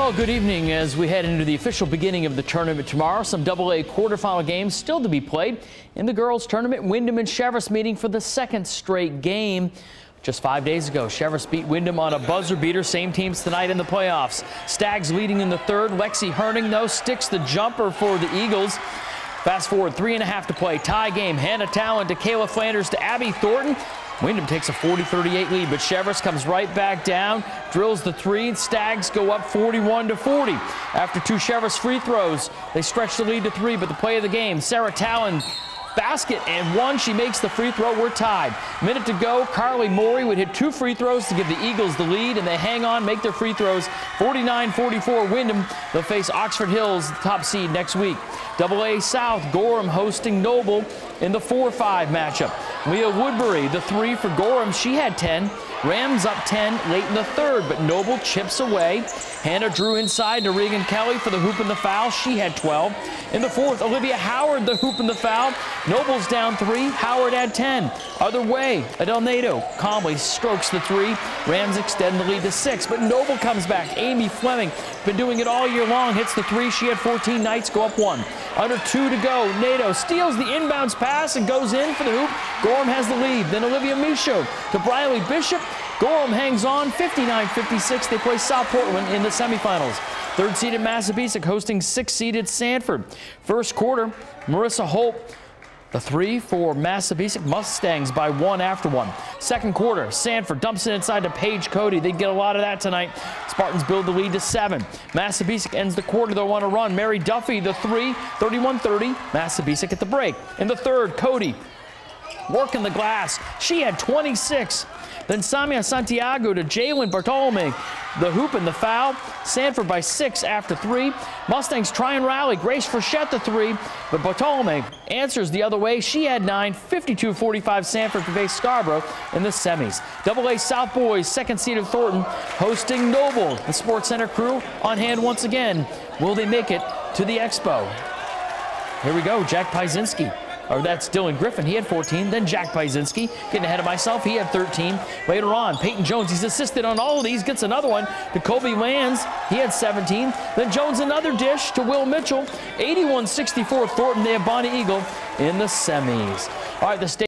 Well, good evening as we head into the official beginning of the tournament tomorrow. Some AA quarterfinal games still to be played. In the girls tournament, Windham and Cheverus meeting for the second straight game. Just five days ago, Cheverus beat Windham on a buzzer beater. Same teams tonight in the playoffs. Stags leading in the third. Lexi Herning, though, sticks the jumper for the Eagles. Fast forward three and a half to play. Tie game. Hannah Talon to Kayla Flanders to Abby Thornton. Windham takes a 40-38 lead, but Cheverus comes right back down, drills the three, Stags go up 41 to 40. After two Cheverus free throws, they stretch the lead to three, but the play of the game, Sarah Talon basket and one. She makes the free throw. We're tied. Minute to go. Carly Morey would hit two free throws to give the Eagles the lead, and they hang on, make their free throws. 49-44 Windham. They'll face Oxford Hills, the top seed, next week. Double A South, Gorham hosting Noble in the 4-5 matchup. Leah Woodbury, the three for Gorham. She had 10. Rams up 10 late in the third, but Noble chips away. Hannah Drew inside to Regan Kelly for the hoop and the foul. She had 12. In the fourth, Olivia Howard the hoop and the foul. Noble's down three. Howard had 10. Other way, Adel Nato calmly strokes the three. Rams extend the lead to six, but Noble comes back. Amy Fleming, been doing it all year long, hits the three. She had 14 Knights, go up one. Under two to go, Nato steals the inbounds pass and goes in for the hoop. Gorham has the lead. Then Olivia Michaud to Briley Bishop. Gorham hangs on 59-56. They play South Portland in the semifinals. Third seeded Massabesic hosting sixth seeded Sanford. First quarter, Marissa Holt the three for Massabesic Mustangs by one after one. Second quarter, Sanford dumps it inside to Paige Cody. They get a lot of that tonight. Spartans build the lead to seven. Massabesic ends the quarter. They'll want to run. Mary Duffy, the three, 31-30. Massabesic at the break. In the third, Cody working the glass. She had 26. Then Samia Santiago to Jalen Bartolome. The hoop and the foul. Sanford by six after three. Mustangs try and rally. Grace Frechette the three, but Bartolome answers the other way. She had nine. 52-45 Sanford to face Scarborough in the semis. Double A South Boys, second seed of Thornton, hosting Noble. The Sports Center crew on hand once again. Will they make it to the Expo? Here we go. Jack Piezinski or that's Dylan Griffin. He had 14. Then Jack Piezinski, getting ahead of myself, he had 13. Later on, Peyton Jones, he's assisted on all of these, gets another one to Kobe Lands. He had 17. Then Jones another dish to Will Mitchell. 81-64 Thornton. They have Bonnie Eagle in the semis. All right, the state.